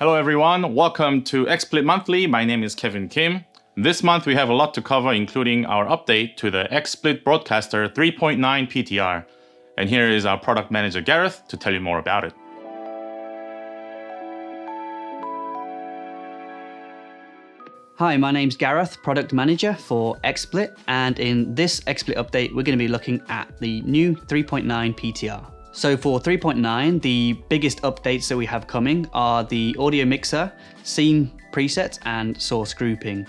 Hello everyone, welcome to XSplit Monthly. My name is Kevin Kim. This month we have a lot to cover including our update to the XSplit Broadcaster 3.9 PTR. And here is our product manager Gareth to tell you more about it. Hi, my name's Gareth, product manager for XSplit, and in this XSplit update, we're going to be looking at the new 3.9 PTR. So for 3.9, the biggest updates that we have coming are the audio mixer, scene presets, and source grouping.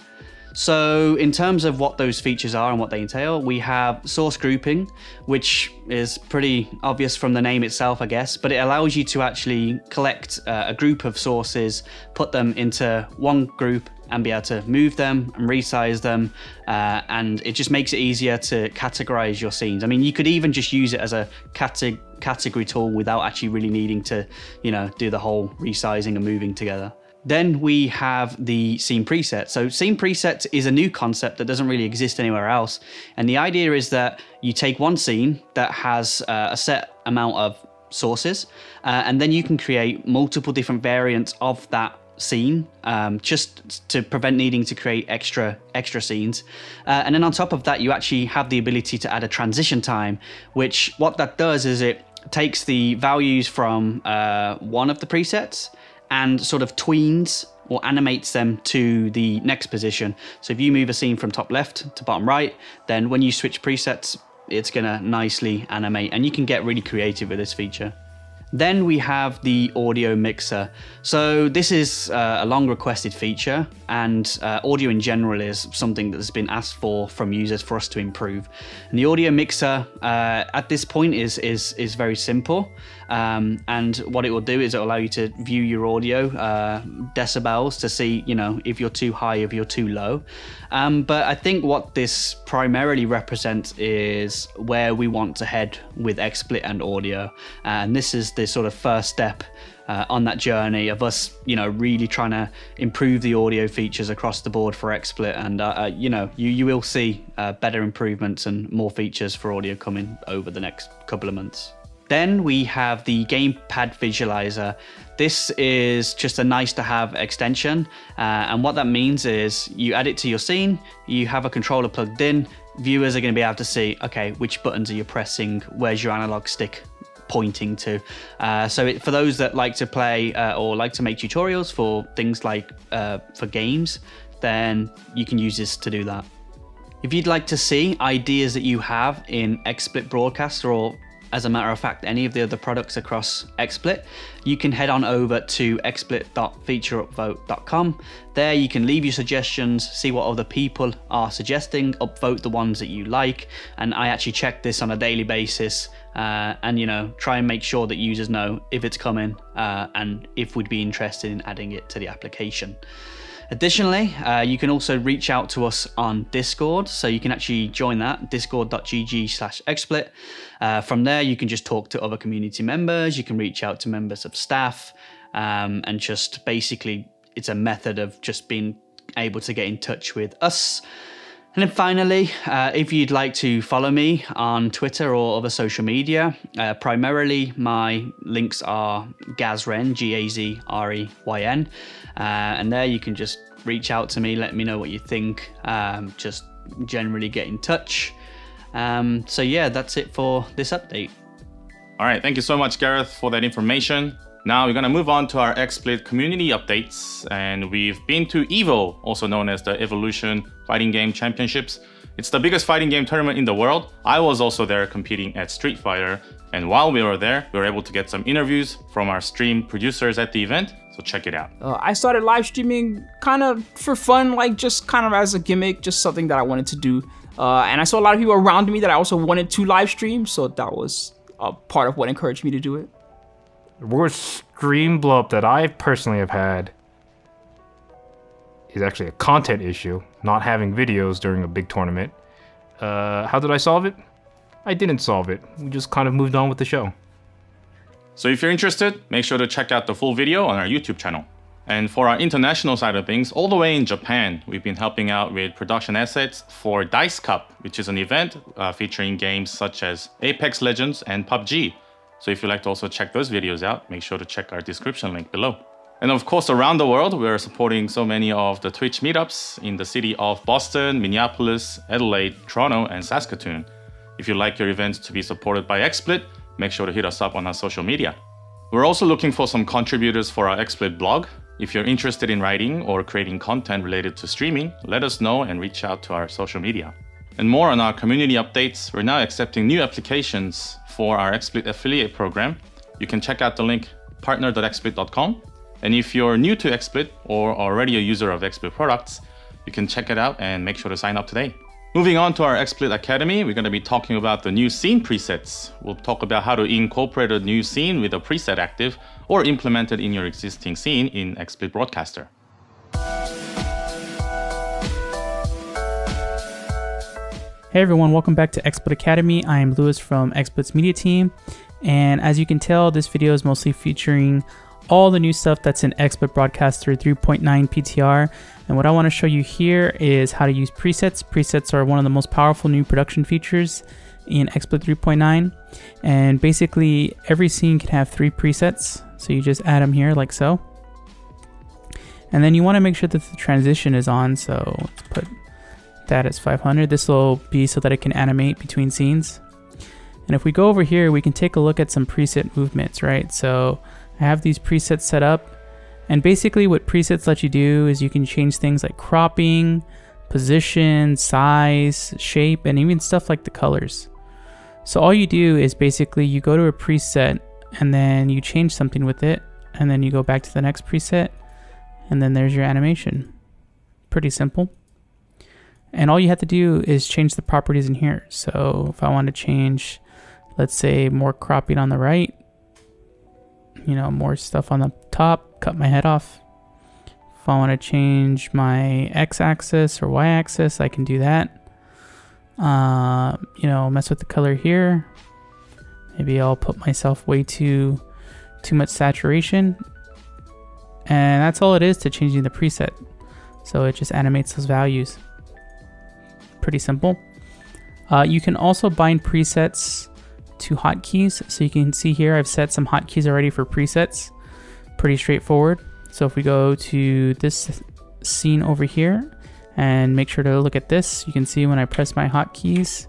So in terms of what those features are and what they entail, we have source grouping, which is pretty obvious from the name itself, I guess, but it allows you to actually collect uh, a group of sources, put them into one group and be able to move them and resize them. Uh, and it just makes it easier to categorize your scenes. I mean, you could even just use it as a cate category tool without actually really needing to, you know, do the whole resizing and moving together. Then we have the scene preset. So scene preset is a new concept that doesn't really exist anywhere else. And the idea is that you take one scene that has uh, a set amount of sources, uh, and then you can create multiple different variants of that scene um, just to prevent needing to create extra extra scenes uh, and then on top of that you actually have the ability to add a transition time which what that does is it takes the values from uh, one of the presets and sort of tweens or animates them to the next position. So if you move a scene from top left to bottom right, then when you switch presets, it's gonna nicely animate and you can get really creative with this feature. Then we have the audio mixer. So this is uh, a long requested feature and uh, audio in general is something that's been asked for from users for us to improve. And the audio mixer uh, at this point is, is, is very simple. Um, and what it will do is it will allow you to view your audio uh, decibels to see, you know, if you're too high, if you're too low. Um, but I think what this primarily represents is where we want to head with XSplit and audio. And this is the sort of first step uh, on that journey of us, you know, really trying to improve the audio features across the board for XSplit. And, uh, uh, you know, you, you will see uh, better improvements and more features for audio coming over the next couple of months. Then we have the Gamepad Visualizer. This is just a nice to have extension. Uh, and what that means is you add it to your scene, you have a controller plugged in, viewers are going to be able to see, okay, which buttons are you pressing, where's your analog stick pointing to. Uh, so it, for those that like to play uh, or like to make tutorials for things like uh, for games, then you can use this to do that. If you'd like to see ideas that you have in XSplit Broadcaster or as a matter of fact, any of the other products across XSplit, you can head on over to xsplit.featureupvote.com. There you can leave your suggestions, see what other people are suggesting, upvote the ones that you like, and I actually check this on a daily basis uh, and you know try and make sure that users know if it's coming uh, and if we'd be interested in adding it to the application. Additionally, uh, you can also reach out to us on Discord, so you can actually join that, discord.gg slash xsplit. Uh, from there, you can just talk to other community members, you can reach out to members of staff, um, and just basically, it's a method of just being able to get in touch with us. And then finally, uh, if you'd like to follow me on Twitter or other social media, uh, primarily my links are Gazreyn, G A Z R E Y N. Uh, and there you can just reach out to me, let me know what you think, um, just generally get in touch. Um, so, yeah, that's it for this update. All right, thank you so much, Gareth, for that information. Now we're gonna move on to our XSplit community updates and we've been to EVO, also known as the Evolution Fighting Game Championships. It's the biggest fighting game tournament in the world. I was also there competing at Street Fighter and while we were there, we were able to get some interviews from our stream producers at the event, so check it out. Uh, I started live streaming kind of for fun, like just kind of as a gimmick, just something that I wanted to do. Uh, and I saw a lot of people around me that I also wanted to live stream, so that was a part of what encouraged me to do it. The worst stream blow up that I personally have had is actually a content issue, not having videos during a big tournament. Uh, how did I solve it? I didn't solve it. We just kind of moved on with the show. So if you're interested, make sure to check out the full video on our YouTube channel. And for our international side of things, all the way in Japan, we've been helping out with production assets for Dice Cup, which is an event uh, featuring games such as Apex Legends and PUBG. So if you'd like to also check those videos out, make sure to check our description link below. And of course, around the world, we're supporting so many of the Twitch meetups in the city of Boston, Minneapolis, Adelaide, Toronto, and Saskatoon. If you'd like your events to be supported by XSplit, make sure to hit us up on our social media. We're also looking for some contributors for our XSplit blog. If you're interested in writing or creating content related to streaming, let us know and reach out to our social media. And more on our community updates, we're now accepting new applications for our XSplit affiliate program. You can check out the link partner.xsplit.com and if you're new to XSplit or already a user of XSplit products, you can check it out and make sure to sign up today. Moving on to our XSplit Academy, we're going to be talking about the new scene presets. We'll talk about how to incorporate a new scene with a preset active or implement it in your existing scene in XSplit Broadcaster. Hey everyone, welcome back to XSplit Academy. I am Lewis from XSplit's media team. And as you can tell, this video is mostly featuring all the new stuff that's in XSplit Broadcaster 3.9 PTR. And what I want to show you here is how to use presets. Presets are one of the most powerful new production features in XSplit 3.9. And basically every scene can have three presets. So you just add them here like so. And then you want to make sure that the transition is on. So let's put that as 500. This will be so that it can animate between scenes. And if we go over here, we can take a look at some preset movements, right? So I have these presets set up. And basically what presets let you do is you can change things like cropping, position, size, shape, and even stuff like the colors. So all you do is basically you go to a preset and then you change something with it and then you go back to the next preset and then there's your animation. Pretty simple. And all you have to do is change the properties in here. So if I want to change, let's say more cropping on the right, you know, more stuff on the top, cut my head off. If I want to change my x-axis or y-axis, I can do that. Uh, you know, mess with the color here. Maybe I'll put myself way too too much saturation. And that's all it is to changing the preset. So it just animates those values. Pretty simple. Uh, you can also bind presets to hotkeys. So you can see here I've set some hotkeys already for presets. Pretty straightforward. So if we go to this scene over here and make sure to look at this, you can see when I press my hotkeys,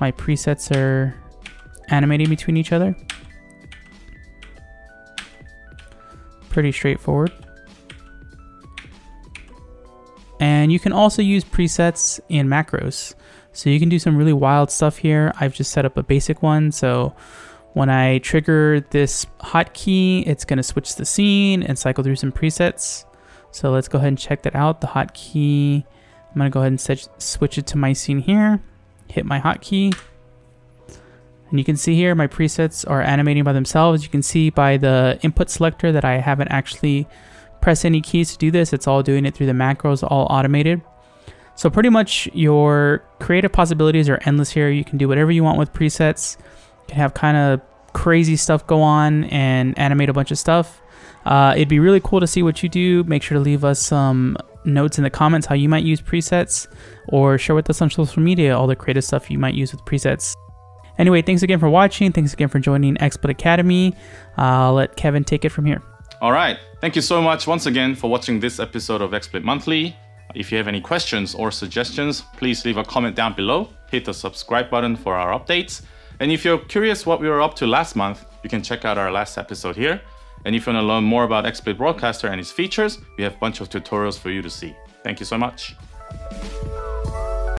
my presets are animating between each other. Pretty straightforward. And you can also use presets and macros. So you can do some really wild stuff here. I've just set up a basic one. So when I trigger this hotkey, it's going to switch the scene and cycle through some presets. So let's go ahead and check that out. The hotkey, I'm going to go ahead and set, switch it to my scene here. Hit my hotkey. And you can see here my presets are animating by themselves. You can see by the input selector that I haven't actually pressed any keys to do this. It's all doing it through the macros, all automated. So pretty much your creative possibilities are endless here. You can do whatever you want with presets. You can have kind of crazy stuff go on and animate a bunch of stuff. Uh, it'd be really cool to see what you do. Make sure to leave us some notes in the comments how you might use presets or share with us on social media all the creative stuff you might use with presets. Anyway, thanks again for watching. Thanks again for joining XSplit Academy. I'll let Kevin take it from here. All right. Thank you so much once again for watching this episode of XSplit Monthly. If you have any questions or suggestions, please leave a comment down below. Hit the subscribe button for our updates. And if you're curious what we were up to last month, you can check out our last episode here. And if you want to learn more about XSplit Broadcaster and its features, we have a bunch of tutorials for you to see. Thank you so much.